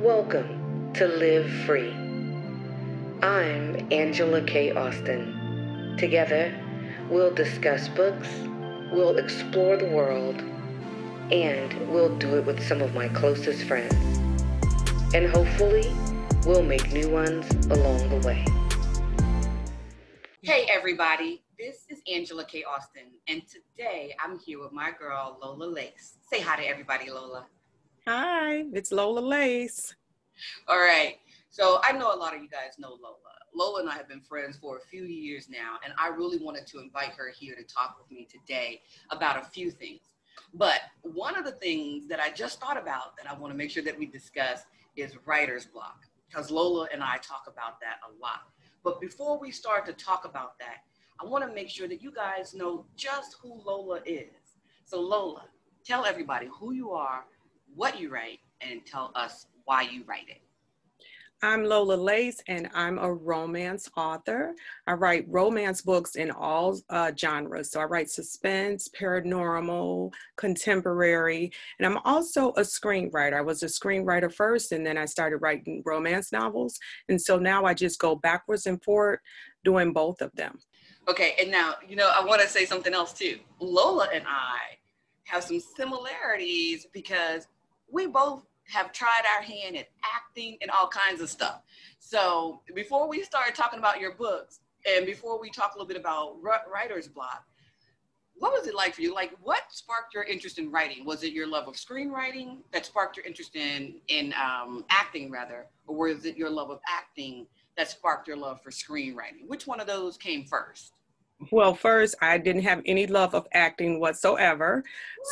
Welcome to Live Free. I'm Angela Kay Austin. Together, we'll discuss books, we'll explore the world, and we'll do it with some of my closest friends. And hopefully, we'll make new ones along the way. Hey, everybody. This is Angela Kay Austin, and today I'm here with my girl, Lolah Lace. Say hi to everybody, Lolah. Hi, it's Lolah Lace. All right. So I know a lot of you guys know Lolah. Lolah and I have been friends for a few years now, and I really wanted to invite her here to talk with me today about a few things. But one of the things that I just thought about that I want to make sure that we discuss is writer's block, because Lolah and I talk about that a lot. But before we start to talk about that, I want to make sure that you guys know just who Lolah is. So, Lolah, tell everybody who you are, what you write, and tell us why you write it. I'm Lolah Lace, and I'm a romance author. I write romance books in all uh, genres. So I write suspense, paranormal, contemporary, and I'm also a screenwriter. I was a screenwriter first, and then I started writing romance novels. And so now I just go backwards and forward doing both of them. Okay, and now, you know, I want to say something else too. Lolah and I have some similarities because we both have tried our hand at acting and all kinds of stuff. So before we start talking about your books and before we talk a little bit about writer's block, what was it like for you? Like, what sparked your interest in writing? Was it your love of screenwriting that sparked your interest in in um, acting, rather, or was it your love of acting that sparked your love for screenwriting? Which one of those came first? Well, first, I didn't have any love of acting whatsoever.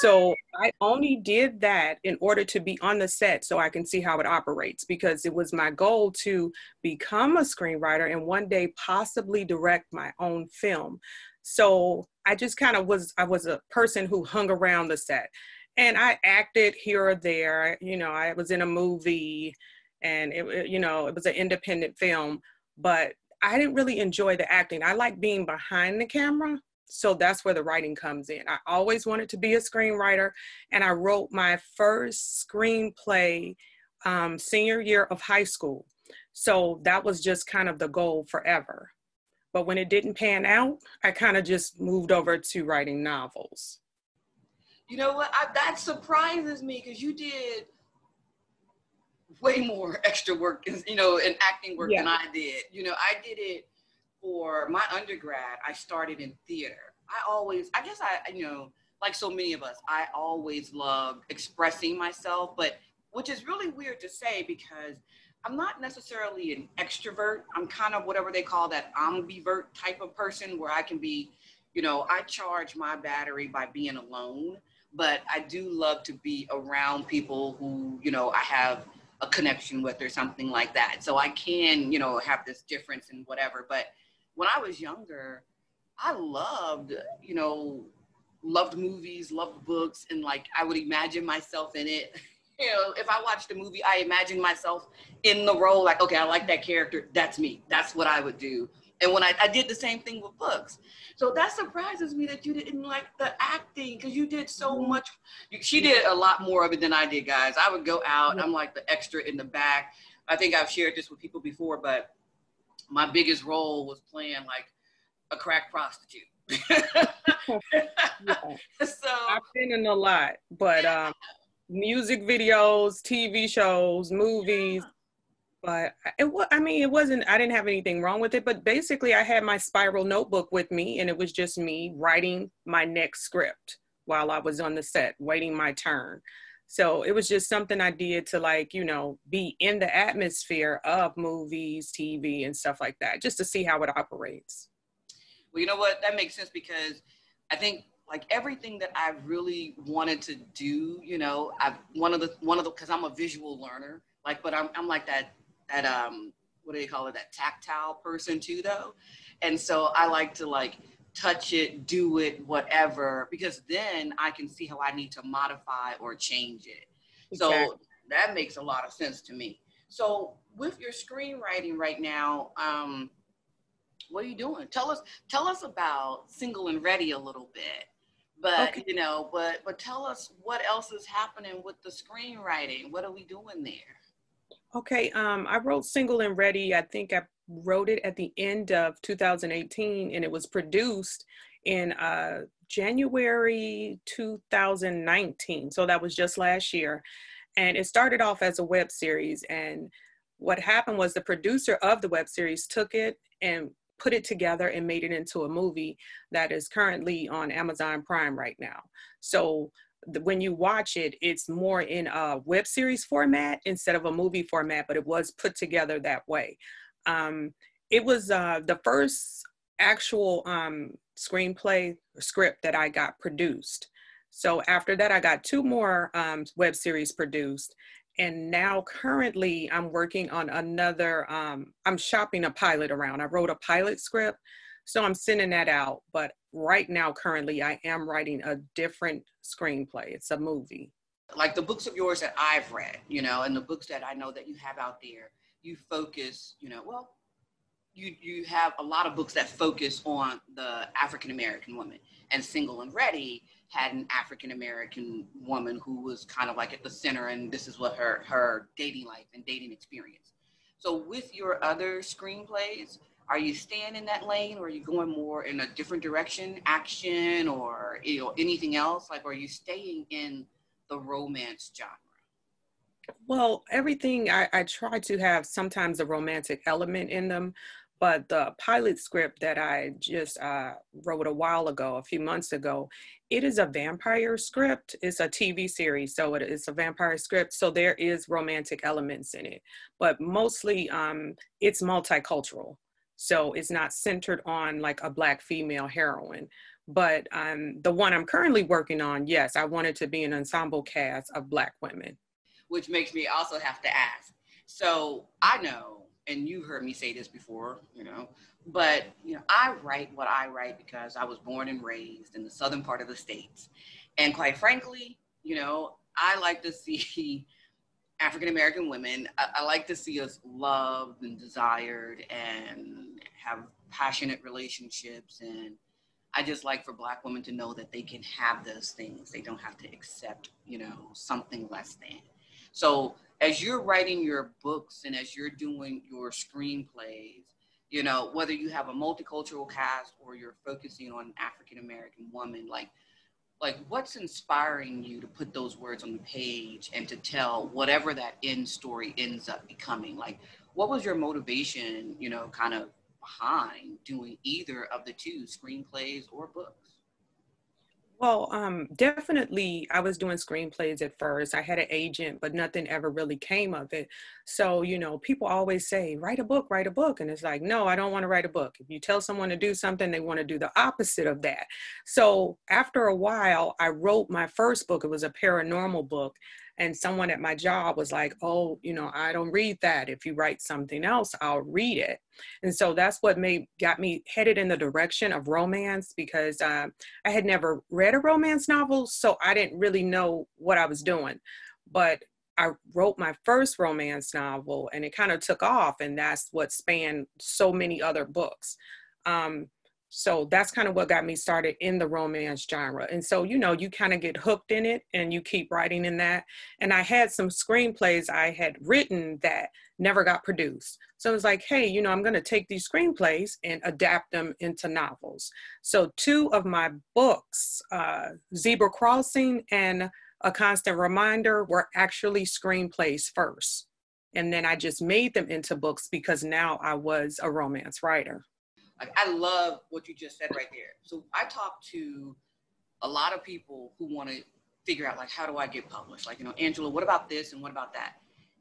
So I only did that in order to be on the set so I can see how it operates because it was my goal to become a screenwriter and one day possibly direct my own film. So I just kind of was, I was a person who hung around the set and I acted here or there. You know, I was in a movie and it, you know, it was an independent film, but I didn't really enjoy the acting. I like being behind the camera. So that's where the writing comes in. I always wanted to be a screenwriter, and I wrote my first screenplay um, senior year of high school. So that was just kind of the goal forever. But when it didn't pan out, I kind of just moved over to writing novels. You know what? I, that surprises me because you did way more extra work, you know, and acting work yeah. than I did. You know, I did it for my undergrad. I started in theater. I always, I guess I, you know, like so many of us, I always loved expressing myself, but which is really weird to say because I'm not necessarily an extrovert. I'm kind of whatever they call that ambivert type of person where I can be, you know, I charge my battery by being alone, but I do love to be around people who, you know, I have a connection with or something like that. So I can, you know, have this difference and whatever. But when I was younger, I loved, you know, loved movies, loved books, and like I would imagine myself in it. You know, if I watched a movie, I imagine myself in the role, like, okay, I like that character, that's me. That's what I would do. And when I, I did the same thing with books. So that surprises me that you didn't like the acting because you did so mm-hmm. much. She did a lot more of it than I did, guys. I would go out, I'm like the extra in the back. I think I've shared this with people before, but my biggest role was playing like a crack prostitute. yeah. So I've been in a lot, but um, music videos, TV shows, movies, but it was i mean it wasn't i didn't have anything wrong with it but basically i had my spiral notebook with me and it was just me writing my next script while i was on the set waiting my turn. So it was just something i did to like you know be in the atmosphere of movies tv and stuff like that just to see how it operates. Well you know what? That makes sense because i think like everything that i really wanted to do you know i one of the one of the because i'm a visual learner like but i'm, I'm like that that um what do you call it? That tactile person too though. And so i like to like touch it do it whatever because then i can see how i need to modify or change it. Exactly. so that makes a lot of sense to me. So with your screenwriting right now um what are you doing? Tell us tell us about single and ready a little bit but okay. you know but but tell us what else is happening with the screenwriting. What are we doing there Okay, um, I wrote Single and Ready. I think I wrote it at the end of 2018 and it was produced in uh, January 2019. So that was just last year. And it started off as a web series. And what happened was the producer of the web series took it and put it together and made it into a movie that is currently on Amazon Prime right now. So when you watch it, it's more in a web series format instead of a movie format, but it was put together that way. Um, it was uh, the first actual um, screenplay script that I got produced. So after that, I got two more um, web series produced. And now currently I'm working on another, um, I'm shopping a pilot around. I wrote a pilot script, so I'm sending that out. But right now, currently, I am writing a different screenplay. It's a movie. Like the books of yours that I've read, you know, and the books that I know that you have out there, you focus, you know, well, you you have a lot of books that focus on the African American woman. And Single and Ready had an African American woman who was kind of like at the center, and this is what her her dating life and dating experience. So with your other screenplays, are you staying in that lane, or are you going more in a different direction, action, or you know anything else? Like, are you staying in the romance genre? Well, everything I, I try to have sometimes a romantic element in them, but the pilot script that I just uh, wrote a while ago, a few months ago, it is a vampire script. It's a TV series, so it is a vampire script. So there is romantic elements in it, but mostly um, it's multicultural. So it's not centered on like a black female heroine. But um, the one I'm currently working on, yes, I wanted to be an ensemble cast of black women. Which makes me also have to ask. So I know and you heard me say this before, you know, but you know, I write what I write because I was born and raised in the southern part of the states. And quite frankly, you know, I like to see African American women, I, I, like to see us loved and desired and have passionate relationships. And I just like for Black women to know that they can have those things. They don't have to accept, you know, something less than. So as you're writing your books and as you're doing your screenplays, you know, whether you have a multicultural cast or you're focusing on African American woman, like like what's inspiring you to put those words on the page and to tell whatever that end story ends up becoming? Like what was your motivation, you know, kind of behind doing either of the two screenplays or books? Well, um, definitely, I was doing screenplays at first. I had an agent, but nothing ever really came of it. So, you know, people always say, write a book, write a book. And it's like, no, I don't want to write a book. If you tell someone to do something, they want to do the opposite of that. So, after a while, I wrote my first book. It was a paranormal book and someone at my job was like oh you know i don't read that. If you write something else i'll read it. And so that's what made got me headed in the direction of romance because uh, i had never read a romance novel so i didn't really know what i was doing. But I wrote my first romance novel and it kind of took off, and that's what spanned so many other books. Um, so that's kind of what got me started in the romance genre. And so, you know, you kind of get hooked in it and you keep writing in that. And I had some screenplays I had written that never got produced. So I was like, hey, you know, I'm going to take these screenplays and adapt them into novels. So two of my books, uh, Zebra Crossing and A Constant Reminder, were actually screenplays first. And then I just made them into books because now I was a romance writer. Like I love what you just said right there. So I talk to a lot of people who want to figure out like how do I get published? Like, you know, Angela, what about this and what about that?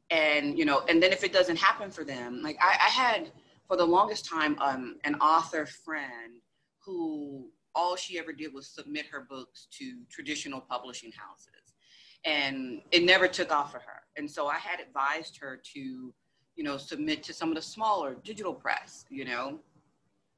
And you know, and then if it doesn't happen for them, like I, I had for the longest time um, an author friend who all she ever did was submit her books to traditional publishing houses and it never took off for her and so i had advised her to you know submit to some of the smaller digital press you know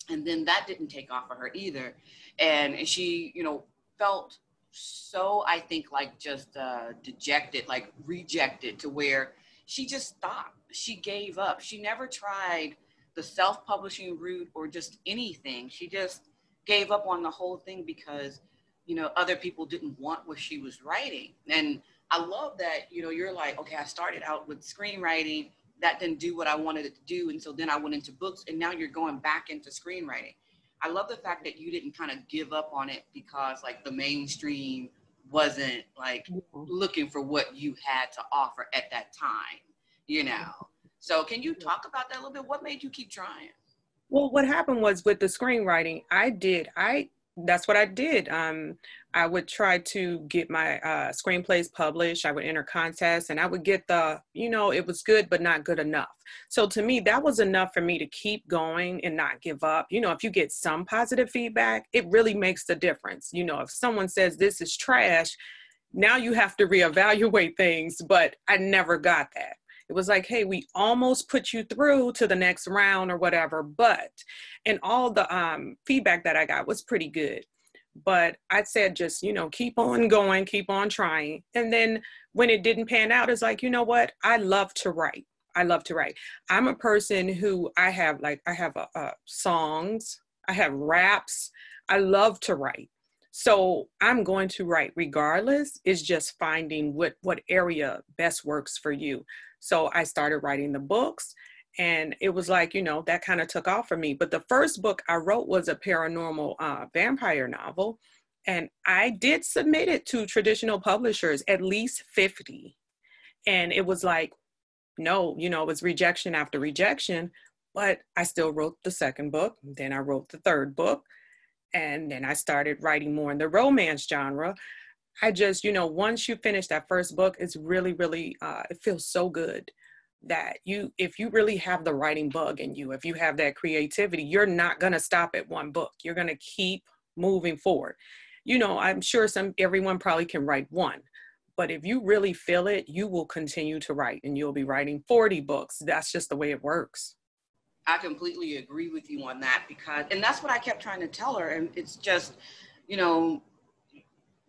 and then that didn't take off for her either. And she you know felt so i think like just uh, dejected like rejected to where she just stopped. She gave up. She never tried the self-publishing route or just anything. She just gave up on the whole thing because you know other people didn't want what she was writing. And i love that you know you're like okay i started out with screenwriting that didn't do what I wanted it to do. And so then I went into books and now you're going back into screenwriting. I love the fact that you didn't kind of give up on it because like the mainstream wasn't like looking for what you had to offer at that time, you know. So can you talk about that a little bit? What made you keep trying? Well, what happened was with the screenwriting, I did I that's what I did. Um, I would try to get my uh, screenplays published. I would enter contests and I would get the, you know, it was good, but not good enough. So to me, that was enough for me to keep going and not give up. You know, if you get some positive feedback, it really makes the difference. You know, if someone says this is trash, now you have to reevaluate things, but I never got that. It was like, hey, we almost put you through to the next round or whatever, but, and all the um, feedback that I got was pretty good. But I said, just, you know, keep on going, keep on trying. And then when it didn't pan out, it's like, you know what? I love to write. I love to write. I'm a person who I have like, I have songs, I have raps. I love to write. So I'm going to write regardless. It's just finding what what area best works for you. So I started writing the books and it was like, you know, that kind of took off for me. But the first book I wrote was a paranormal uh, vampire novel. And I did submit it to traditional publishers, at least 50. And it was like, no, you know, it was rejection after rejection. But I still wrote the second book. Then I wrote the third book. And then I started writing more in the romance genre. I just, you know, once you finish that first book, it's really, really, uh, it feels so good that you, if you really have the writing bug in you, if you have that creativity, you're not going to stop at one book. You're going to keep moving forward. You know, I'm sure some, everyone probably can write one, but if you really feel it, you will continue to write and you'll be writing 40 books. That's just the way it works. I completely agree with you on that because, and that's what I kept trying to tell her. And it's just, you know,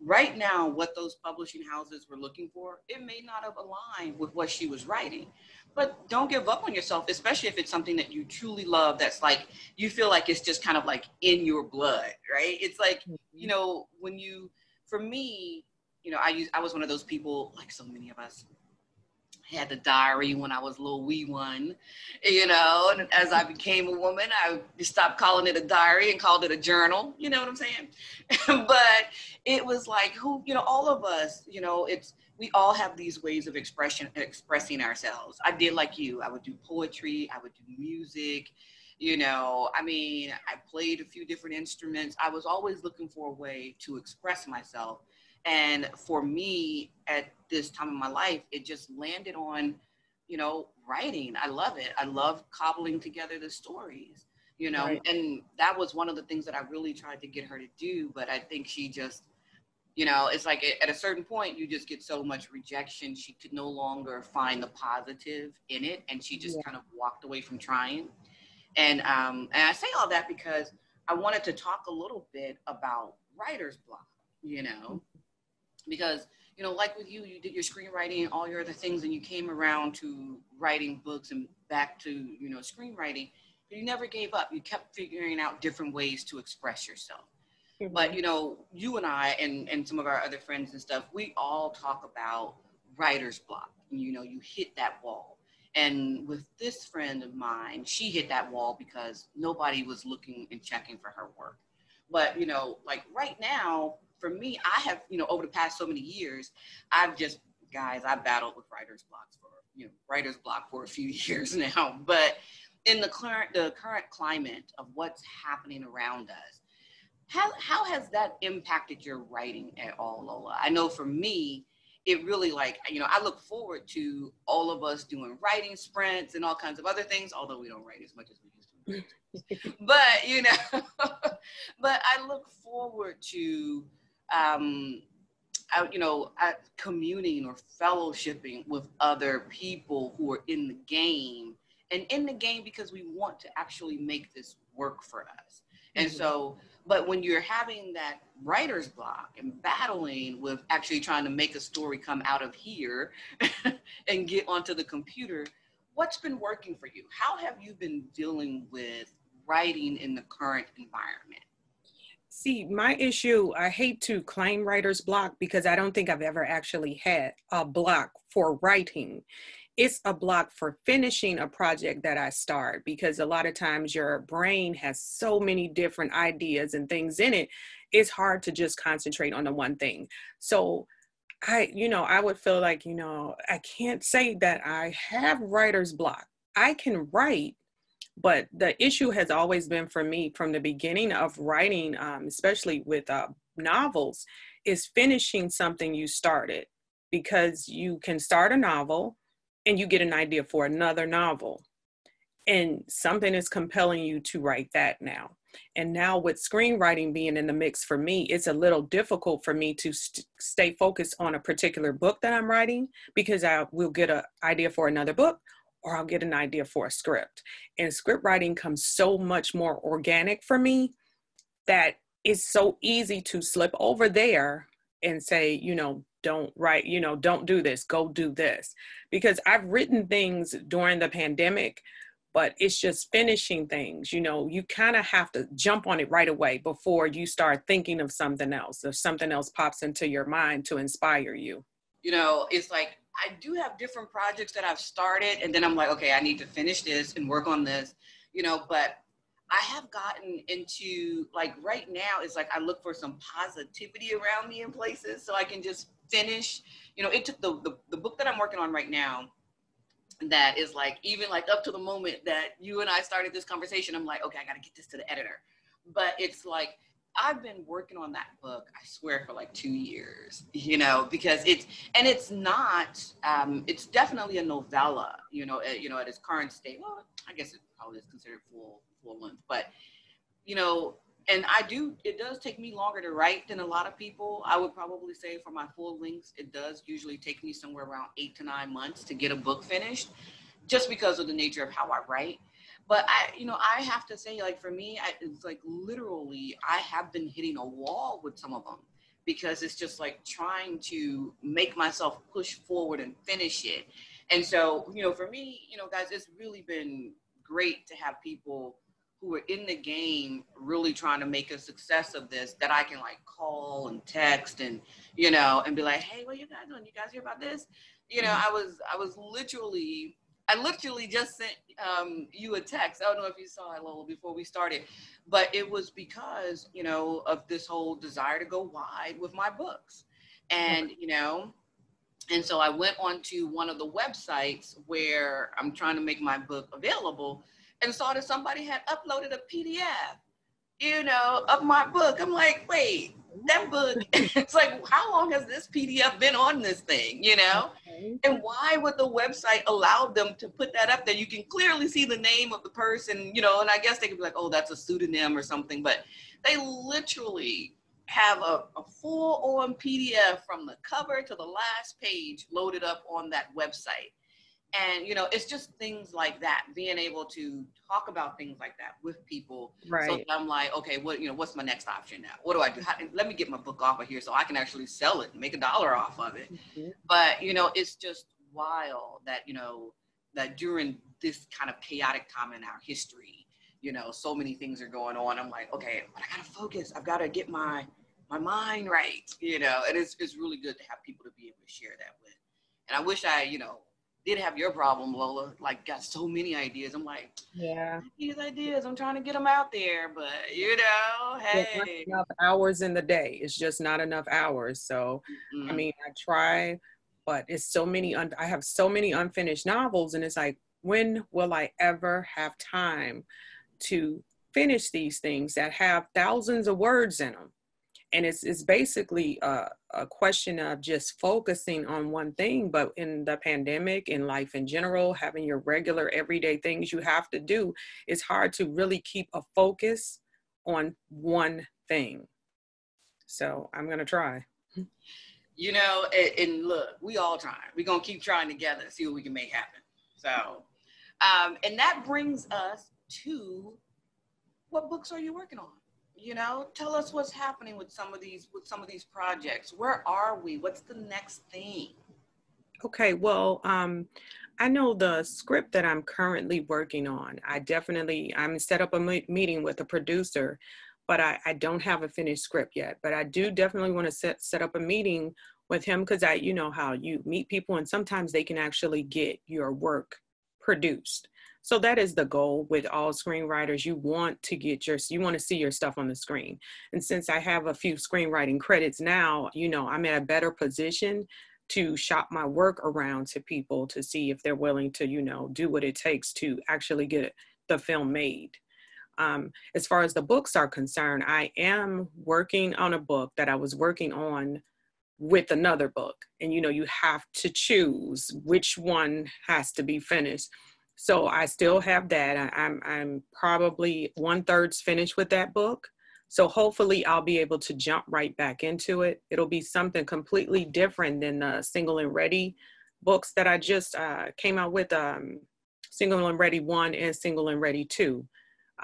right now what those publishing houses were looking for it may not have aligned with what she was writing but don't give up on yourself especially if it's something that you truly love that's like you feel like it's just kind of like in your blood right it's like you mm-hmm. know when you for me you know i use i was one of those people like so many of us had the diary when I was a little wee one, you know, and as I became a woman, I stopped calling it a diary and called it a journal, you know what I'm saying? but it was like who, you know, all of us, you know, it's, we all have these ways of expression, expressing ourselves. I did like you, I would do poetry, I would do music, you know, I mean, I played a few different instruments. I was always looking for a way to express myself and for me, at this time in my life, it just landed on, you know, writing. I love it. I love cobbling together the stories, you know, right. and that was one of the things that I really tried to get her to do. But I think she just, you know, it's like at a certain point, you just get so much rejection. She could no longer find the positive in it. And she just yeah. kind of walked away from trying. And, um, and I say all that because I wanted to talk a little bit about writer's block, you know, because you know like with you you did your screenwriting and all your other things and you came around to writing books and back to you know screenwriting but you never gave up you kept figuring out different ways to express yourself mm-hmm. but you know you and i and and some of our other friends and stuff we all talk about writer's block you know you hit that wall and with this friend of mine she hit that wall because nobody was looking and checking for her work but you know like right now for me, I have, you know, over the past so many years, I've just, guys, I battled with writer's blocks for, you know, writer's block for a few years now. But in the current, the current climate of what's happening around us, how, how has that impacted your writing at all, Lolah? I know for me, it really like, you know, I look forward to all of us doing writing sprints and all kinds of other things, although we don't write as much as we used to. but, you know, but I look forward to um, you know, communing or fellowshipping with other people who are in the game and in the game because we want to actually make this work for us. And mm-hmm. so, but when you're having that writer's block and battling with actually trying to make a story come out of here and get onto the computer, what's been working for you? How have you been dealing with writing in the current environment? See, my issue, I hate to claim writer's block because I don't think I've ever actually had a block for writing. It's a block for finishing a project that I start because a lot of times your brain has so many different ideas and things in it. It's hard to just concentrate on the one thing. So I, you know, I would feel like, you know, I can't say that I have writer's block. I can write, but the issue has always been for me from the beginning of writing, um, especially with uh, novels, is finishing something you started because you can start a novel and you get an idea for another novel. And something is compelling you to write that now. And now with screenwriting being in the mix for me it's a little difficult for me to st- stay focused on a particular book that i'm writing because i will get an idea for another book or i'll get an idea for a script. And script writing comes so much more organic for me that it's so easy to slip over there and say you know don't write, you know, don't do this, go do this. Because I've written things during the pandemic, but it's just finishing things. You know, you kind of have to jump on it right away before you start thinking of something else, if something else pops into your mind to inspire you. You know, it's like I do have different projects that I've started, and then I'm like, okay, I need to finish this and work on this, you know, but I have gotten into like right now, it's like I look for some positivity around me in places so I can just finish. You know, it took the, the, the book that I'm working on right now that is like even like up to the moment that you and I started this conversation, I'm like, okay, I gotta get this to the editor. But it's like I've been working on that book, I swear, for like two years, you know, because it's and it's not, um, it's definitely a novella, you know, at, you know, at its current state. Well, I guess it probably is considered full full length, but you know, and I do, it does take me longer to write than a lot of people. I would probably say for my full lengths, it does usually take me somewhere around eight to nine months to get a book finished, just because of the nature of how I write. But I, you know, I have to say, like for me, I, it's like literally, I have been hitting a wall with some of them because it's just like trying to make myself push forward and finish it. And so, you know, for me, you know, guys, it's really been great to have people who are in the game really trying to make a success of this that I can like call and text and you know and be like, hey, what are you guys doing? You guys hear about this? You know, I was I was literally I literally just sent um, you a text. I don't know if you saw it, Lolah, before we started, but it was because you know of this whole desire to go wide with my books, and you know, and so I went onto one of the websites where I'm trying to make my book available and saw that somebody had uploaded a PDF, you know, of my book. I'm like, wait, that book, it's like, how long has this PDF been on this thing, you know? Okay. And why would the website allow them to put that up there? You can clearly see the name of the person, you know, and I guess they could be like, oh, that's a pseudonym or something, but they literally have a, a full on PDF from the cover to the last page loaded up on that website and you know it's just things like that being able to talk about things like that with people. Right. So i'm like okay what you know what's my next option now? What do i do? How, let me get my book off of here so i can actually sell it and make a dollar off of it. Mm-hmm. but you know it's just wild that you know that during this kind of chaotic time in our history you know so many things are going on. I'm like okay but i gotta focus. I've got to get my my mind right you know? And it's, it's really good to have people to be able to share that with. And i wish i you know did have your problem, Lolah. Like, got so many ideas. I'm like, yeah, these ideas. I'm trying to get them out there, but you know, hey, enough hours in the day. It's just not enough hours. So, mm-hmm. I mean, I try, but it's so many. Un- I have so many unfinished novels, and it's like, when will I ever have time to finish these things that have thousands of words in them? And it's, it's basically a, a, question of just focusing on one thing but in the pandemic in life in general having your regular everyday things you have to do it's hard to really keep a focus on one thing. So i'm going to try. You know and, and, look we all trying. We're going to keep trying together see what we can make happen. So um, and that brings us to what books are you working on you know tell us what's happening with some of these with some of these projects. Where are we? What's the next thing? Okay well um i know the script that i'm currently working on. I definitely i'm set up a meeting with a producer but I, I don't have a finished script yet. But i do definitely want to set set up a meeting with him because I, you know, how you meet people and sometimes they can actually get your work produced. So that is the goal with all screenwriters. You want to get your, you want to see your stuff on the screen. And since I have a few screenwriting credits now, you know, I'm in a better position to shop my work around to people to see if they're willing to, you know, do what it takes to actually get the film made. Um, as far as the books are concerned, I am working on a book that I was working on with another book. And you know, you have to choose which one has to be finished. So I still have that. I, I'm I'm probably one thirds finished with that book. So hopefully I'll be able to jump right back into it. It'll be something completely different than the single and ready books that I just uh, came out with. Um, single and ready one and single and ready two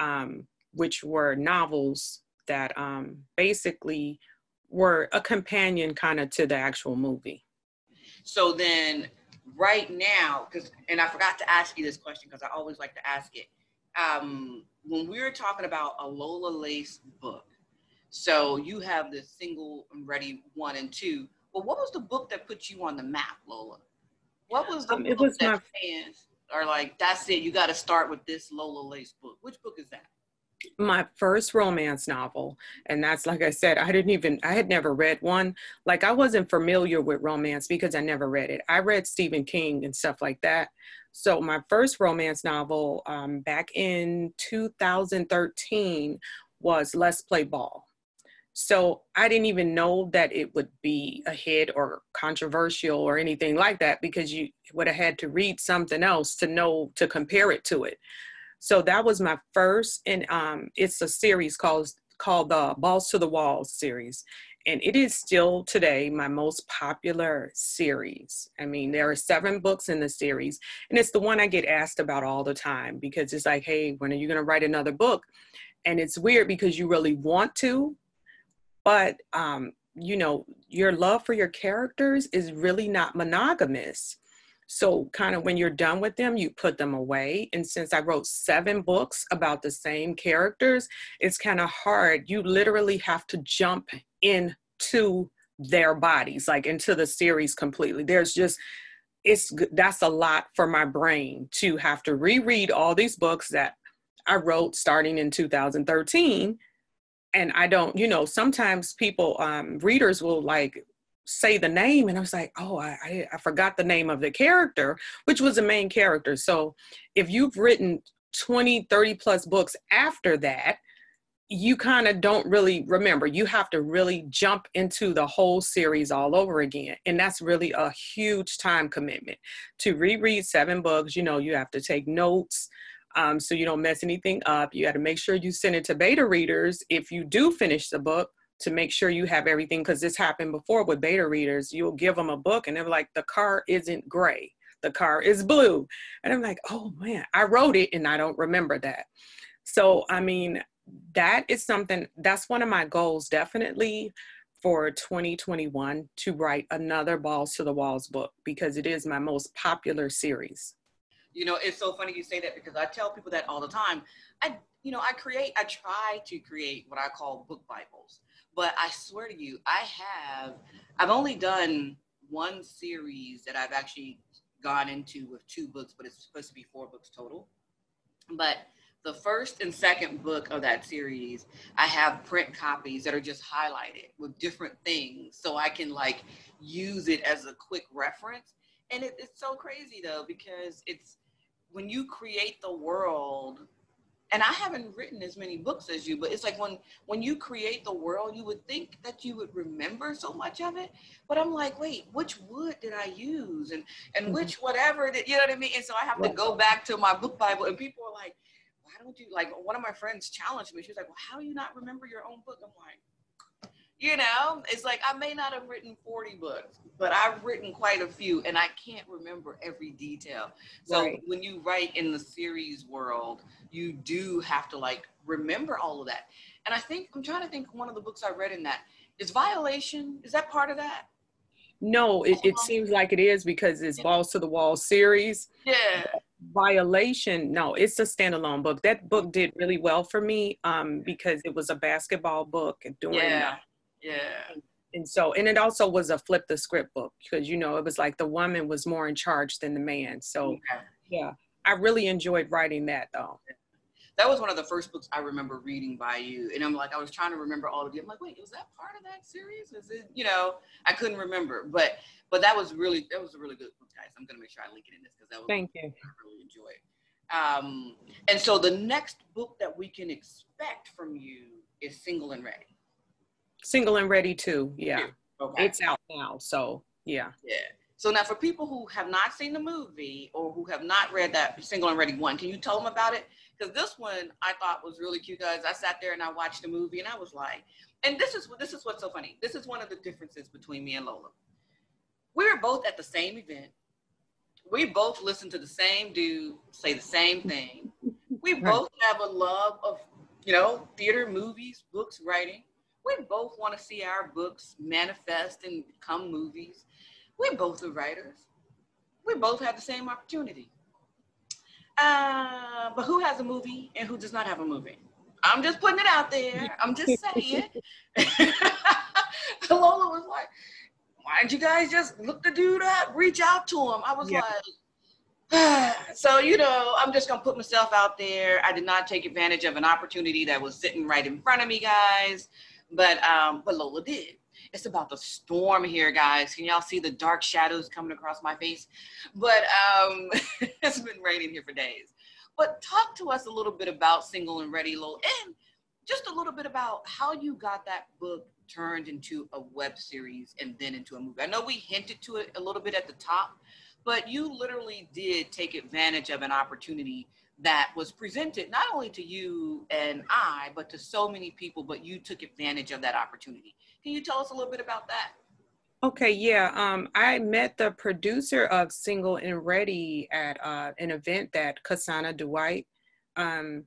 um, which were novels that um, basically were a companion kind of to the actual movie. So then, right now, because and I forgot to ask you this question because I always like to ask it. Um, when we were talking about a Lolah Lace book, so you have the single and ready one and two. Well, what was the book that put you on the map, Lolah? What was the um, it was my fans are like, that's it, you got to start with this Lolah Lace book. Which book is that? My first romance novel and that's like i said i didn't even i had never read one. Like i wasn't familiar with romance because i never read it. I read stephen king and stuff like that. So my first romance novel um, back in 2013 was let's play ball. So I didn't even know that it would be a hit or controversial or anything like that because you would have had to read something else to know to compare it to it. So that was my first, and um, it's a series called called the Balls to the Walls series, and it is still today my most popular series. I mean, there are seven books in the series, and it's the one I get asked about all the time because it's like, hey, when are you going to write another book? And it's weird because you really want to, but um, you know your love for your characters is really not monogamous so kind of when you're done with them you put them away and since i wrote seven books about the same characters it's kind of hard you literally have to jump into their bodies like into the series completely. There's just it's that's a lot for my brain to have to reread all these books that i wrote starting in 2013 and I don't, you know, sometimes people, um, readers will like say the name and I was like, oh, I, I forgot the name of the character, which was the main character. So if you've written 20, 30 plus books after that, you kind of don't really remember. You have to really jump into the whole series all over again. And that's really a huge time commitment. To reread seven books, you know, you have to take notes um, so you don't mess anything up. You got to make sure you send it to beta readers if you do finish the book to make sure you have everything because this happened before with beta readers. You'll give them a book and they're like, the car isn't gray, the car is blue. And I'm like, oh man, I wrote it and I don't remember that. So, I mean, that is something that's one of my goals definitely for 2021 to write another Balls to the Walls book because it is my most popular series. You know, it's so funny you say that because I tell people that all the time. I, you know, I create, I try to create what I call book Bibles. But I swear to you, I have, I've only done one series that I've actually gone into with two books, but it's supposed to be four books total. But the first and second book of that series, I have print copies that are just highlighted with different things so I can like use it as a quick reference. And it, it's so crazy though, because it's when you create the world and I haven't written as many books as you, but it's like when when you create the world, you would think that you would remember so much of it. But I'm like, wait, which wood did I use, and and mm-hmm. which whatever did you know what I mean? And so I have to go back to my book Bible, and people are like, why don't you like? One of my friends challenged me. She was like, well, how do you not remember your own book? I'm like, you know, it's like I may not have written 40 books, but I've written quite a few and I can't remember every detail. So right. when you write in the series world, you do have to like remember all of that. And I think I'm trying to think one of the books I read in that is Violation. Is that part of that? No, it, it seems like it is because it's Balls to the Wall series. Yeah. Violation, no, it's a standalone book. That book did really well for me um, because it was a basketball book during yeah. Yeah. and so and it also was a flip the script book because you know it was like the woman was more in charge than the man so yeah, yeah i really enjoyed writing that though. That was one of the first books i remember reading by you and i'm like i was trying to remember all of you. I'm like wait was that part of that series? Is it you know? I couldn't remember but but that was really that was a really good book guys. I'm gonna make sure i link it in this because that was thank you. I really enjoy it um, and so the next book that we can expect from you is single and ready Single and Ready too. Yeah. Okay. It's out now. So yeah. Yeah. So now for people who have not seen the movie or who have not read that Single and Ready one, can you tell them about it? Because this one I thought was really cute guys. I sat there and I watched the movie and I was like, and this is this is what's so funny. This is one of the differences between me and Lolah. We were both at the same event. We both listened to the same dude say the same thing. We both have a love of, you know, theater, movies, books, writing we both want to see our books manifest and become movies. We both are writers. We both have the same opportunity. Uh, but who has a movie and who does not have a movie? I'm just putting it out there. I'm just saying. Lolah was like, why didn't you guys just look the dude up, reach out to him? I was yeah. like, so you know i'm just gonna put myself out there i did not take advantage of an opportunity that was sitting right in front of me guys but um, but Lolah did. It's about the storm here, guys. Can y'all see the dark shadows coming across my face? But um, it's been raining here for days. But talk to us a little bit about Single and Ready, Lolah, and just a little bit about how you got that book turned into a web series and then into a movie. I know we hinted to it a little bit at the top, but you literally did take advantage of an opportunity that was presented not only to you and I, but to so many people, but you took advantage of that opportunity. Can you tell us a little bit about that? Okay, yeah. Um, I met the producer of Single and Ready at uh, an event that Kasana Dwight um,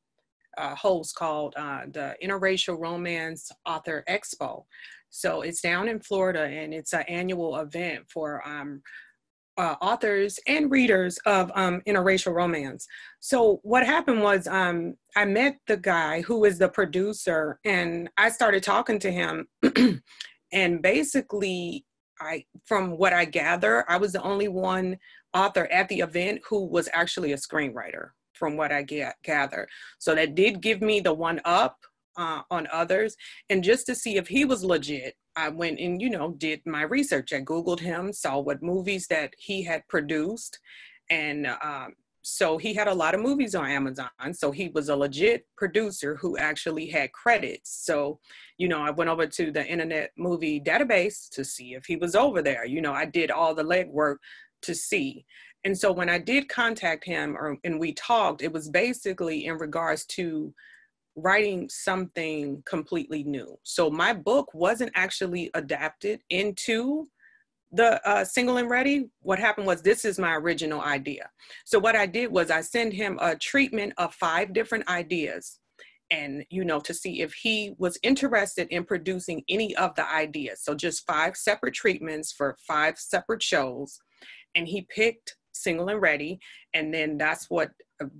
uh, hosts called uh, the Interracial Romance Author Expo. So it's down in Florida and it's an annual event for um, uh, authors and readers of um, interracial romance. So what happened was um, I met the guy who is the producer, and I started talking to him, and basically, I from what I gather, I was the only one author at the event who was actually a screenwriter. From what I get, gather, so that did give me the one up uh, on others, and just to see if he was legit, I went and, you know, did my research. I Googled him, saw what movies that he had produced. And um, so he had a lot of movies on Amazon. So he was a legit producer who actually had credits. So, you know, I went over to the Internet Movie Database to see if he was over there. You know, I did all the legwork to see. And so when I did contact him or, and we talked, it was basically in regards to writing something completely new. So my book wasn't actually adapted into the uh, single and ready. What happened was this is my original idea. So what i did was i sent him a treatment of five different ideas and you know to see if he was interested in producing any of the ideas. So just five separate treatments for five separate shows and he picked single and ready and then that's what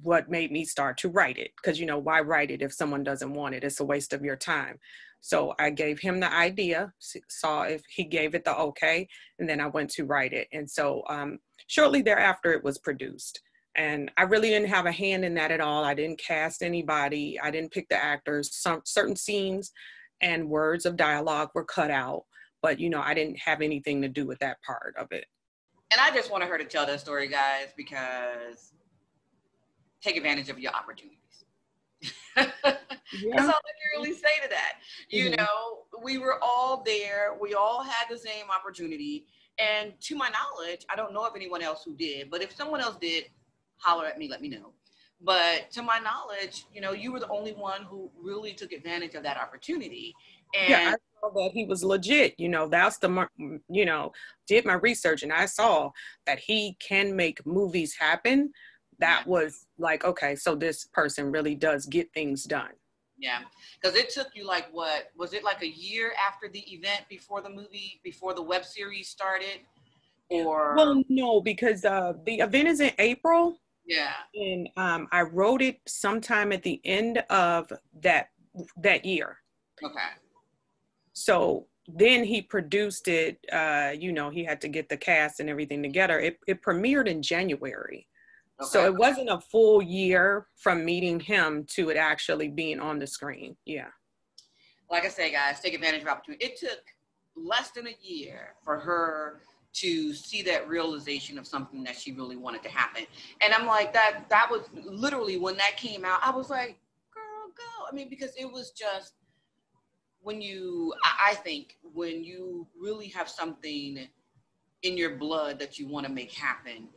what made me start to write it because you know why write it if someone doesn't want it? It's a waste of your time. So i gave him the idea saw if he gave it the okay and then i went to write it. And so um, shortly thereafter it was produced. And i really didn't have a hand in that at all. I didn't cast anybody. I didn't pick the actors. Some certain scenes and words of dialogue were cut out but you know i didn't have anything to do with that part of it. And I just wanted her to tell that story, guys, because take advantage of your opportunities. yeah. That's all I can really say to that. You mm-hmm. know, we were all there. We all had the same opportunity. And to my knowledge, I don't know of anyone else who did, but if someone else did, holler at me, let me know. But to my knowledge, you know, you were the only one who really took advantage of that opportunity. And yeah, I saw that he was legit. You know, that's the, you know, did my research and I saw that he can make movies happen that was like okay so this person really does get things done. Yeah. Because it took you like what was it like a year after the event before the movie before the web series started? Or well no because uh the event is in april. Yeah. And um i wrote it sometime at the end of that that year. Okay. So then he produced it. Uh, you know, he had to get the cast and everything together. It, it premiered in January. Okay. So it wasn't a full year from meeting him to it actually being on the screen. Yeah. Like I say, guys, take advantage of opportunity. It took less than a year for her to see that realization of something that she really wanted to happen. And I'm like, that that was literally when that came out, I was like, girl, go. I mean, because it was just when you I think when you really have something in your blood that you want to make happen,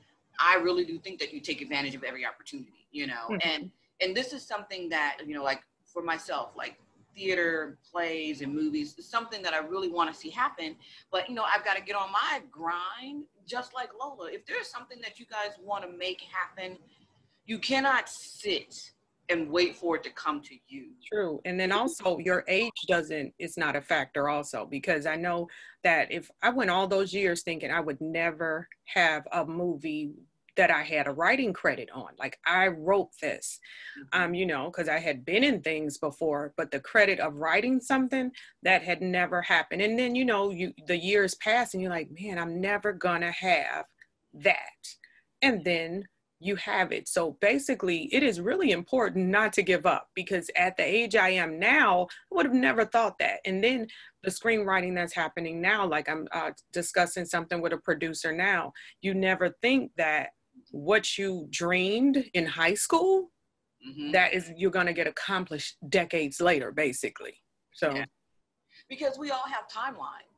I really do think that you take advantage of every opportunity, you know. Mm-hmm. And and this is something that, you know, like for myself, like theater, plays, and movies is something that I really want to see happen. But you know, I've got to get on my grind, just like Lolah. If there's something that you guys want to make happen, you cannot sit and wait for it to come to you. True. And then also your age doesn't it's not a factor also because I know that if I went all those years thinking I would never have a movie that I had a writing credit on. Like I wrote this, mm-hmm. um, you know, because I had been in things before, but the credit of writing something that had never happened. And then, you know, you the years pass and you're like, man, I'm never gonna have that. And then you have it. So basically, it is really important not to give up because at the age I am now, I would have never thought that. And then the screenwriting that's happening now, like I'm uh, discussing something with a producer now, you never think that what you dreamed in high school mm-hmm. that is you're going to get accomplished decades later basically so yeah. because we all have timelines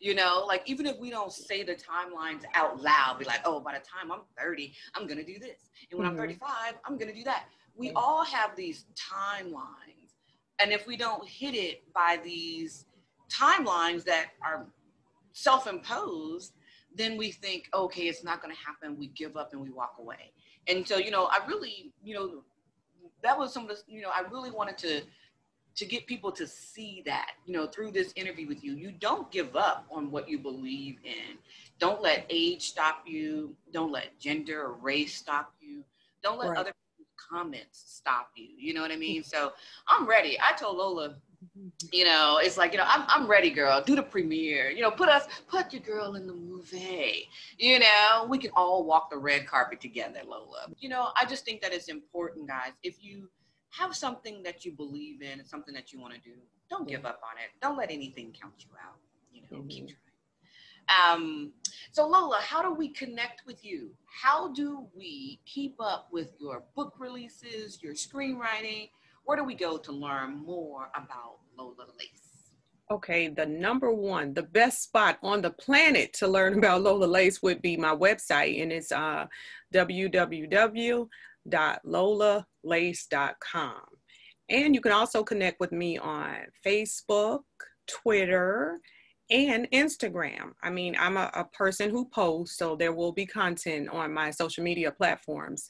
you know like even if we don't say the timelines out loud be like oh by the time i'm 30 i'm going to do this and when mm-hmm. i'm 35 i'm going to do that we mm-hmm. all have these timelines and if we don't hit it by these timelines that are self-imposed then we think, okay, it's not going to happen. We give up and we walk away. And so, you know, I really, you know, that was some of the, you know, I really wanted to to get people to see that, you know, through this interview with you. You don't give up on what you believe in. Don't let age stop you. Don't let gender or race stop you. Don't let right. other comments stop you. You know what I mean? So I'm ready. I told Lolah you know, it's like, you know, I'm, I'm ready, girl. Do the premiere. You know, put us, put your girl in the movie. You know, we can all walk the red carpet together, Lolah. You know, I just think that it's important, guys. If you have something that you believe in and something that you want to do, don't give up on it. Don't let anything count you out. You know, mm-hmm. keep trying. Um, so Lolah, how do we connect with you? How do we keep up with your book releases, your screenwriting? Where do we go to learn more about Lolah Lace? Okay, the number one, the best spot on the planet to learn about Lolah Lace would be my website, and it's uh, www.lolahlace.com. And you can also connect with me on Facebook, Twitter, and Instagram. I mean, I'm a, a, person who posts, so there will be content on my social media platforms.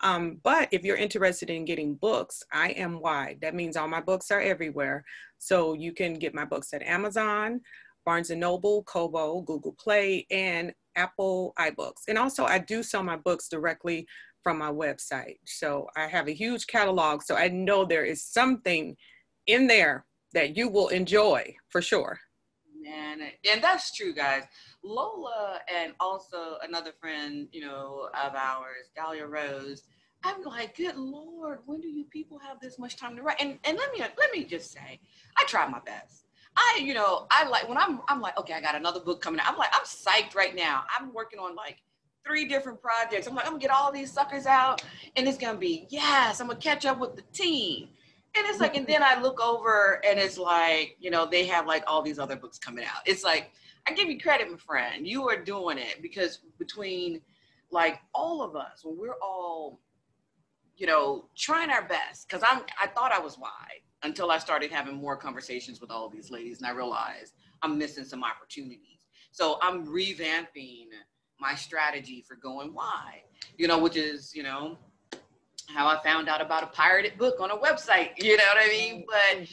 Um, but if you're interested in getting books, I am wide. That means all my books are everywhere. So you can get my books at Amazon, Barnes and Noble, Kobo, Google Play, and Apple iBooks. And also, I do sell my books directly from my website. So I have a huge catalog. So I know there is something in there that you will enjoy for sure. Man, and that's true, guys. Lolah and also another friend, you know, of ours, Dahlia Rose. I'm like, good Lord, when do you people have this much time to write? And and let me let me just say, I try my best. I, you know, I like when I'm I'm like, okay, I got another book coming out. I'm like, I'm psyched right now. I'm working on like three different projects. I'm like, I'm gonna get all these suckers out, and it's gonna be yes, I'm gonna catch up with the team. And it's like, and then I look over and it's like, you know, they have like all these other books coming out. It's like I give you credit, my friend. You are doing it because between like all of us, when we're all, you know, trying our best, because I'm I thought I was wide until I started having more conversations with all these ladies and I realized I'm missing some opportunities. So I'm revamping my strategy for going wide, you know, which is, you know, how I found out about a pirated book on a website, you know what I mean? Mm-hmm. But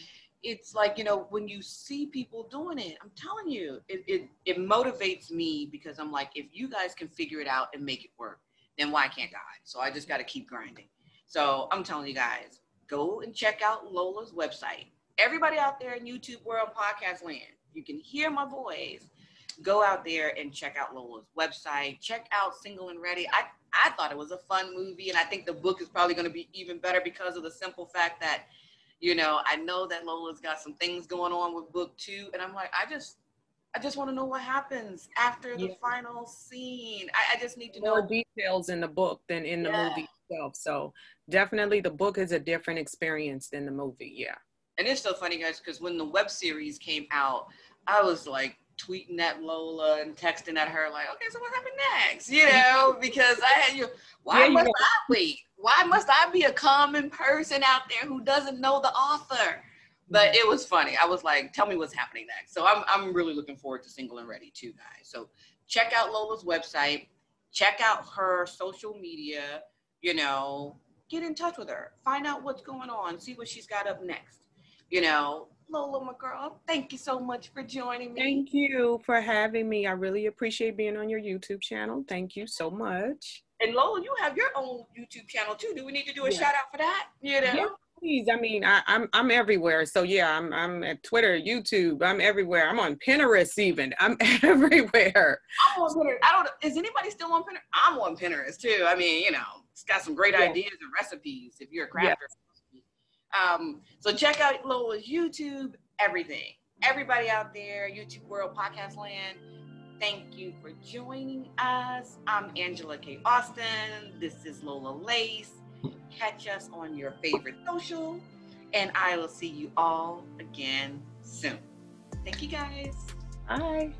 it's like you know when you see people doing it i'm telling you it, it, it motivates me because i'm like if you guys can figure it out and make it work then why can't i so i just got to keep grinding so i'm telling you guys go and check out lolah's website everybody out there in youtube world podcast land you can hear my voice, go out there and check out Lolah's website. Check out Single and Ready. I, I thought it was a fun movie, and I think the book is probably going to be even better because of the simple fact that, you know, I know that Lolah's got some things going on with book two, and I'm like, I just, I just want to know what happens after the yeah. final scene. I, I, just need to More know more details in the book than in the yeah. movie itself. So definitely, the book is a different experience than the movie. Yeah. And it's so funny, guys, because when the web series came out, I was like, tweeting at Lolah and texting at her like, okay, so what happened next? You know, because I had you. Why yeah, must I wait? Why must I be a common person out there who doesn't know the author? But it was funny. I was like, tell me what's happening next. So I'm I'm really looking forward to Single and Ready too, guys. So check out Lolah's website. Check out her social media. You know, get in touch with her. Find out what's going on. See what she's got up next. You know, Lolah, my girl, thank you so much for joining me. Thank you for having me. I really appreciate being on your YouTube channel. Thank you so much. And Lolah, you have your own YouTube channel too. Do we need to do a yeah. shout out for that? You know? Yeah, please. I mean, I, am I'm, I'm everywhere. So yeah, I'm I'm at Twitter, YouTube. I'm everywhere. I'm on Pinterest even. I'm everywhere. I'm on Pinterest. I don't. Is anybody still on Pinterest? I'm on Pinterest too. I mean, you know, it's got some great yeah. ideas and recipes if you're a crafter. Um, so check out Lolah's YouTube, everything. Everybody out there, YouTube world, podcast land, thank you for joining us. I'm Angela Kay Austin. This is Lolah Lace. Catch us on your favorite social, and I will see you all again soon. Thank you guys. Bye.